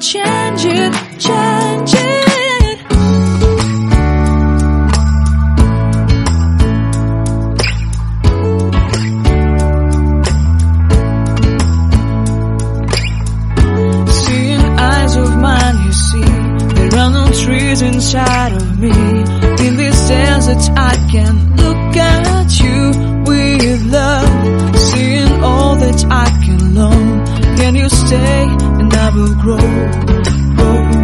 change it, change it. Seeing eyes of mine, you see, there are no trees inside of me. In this desert, I can will grow, grow.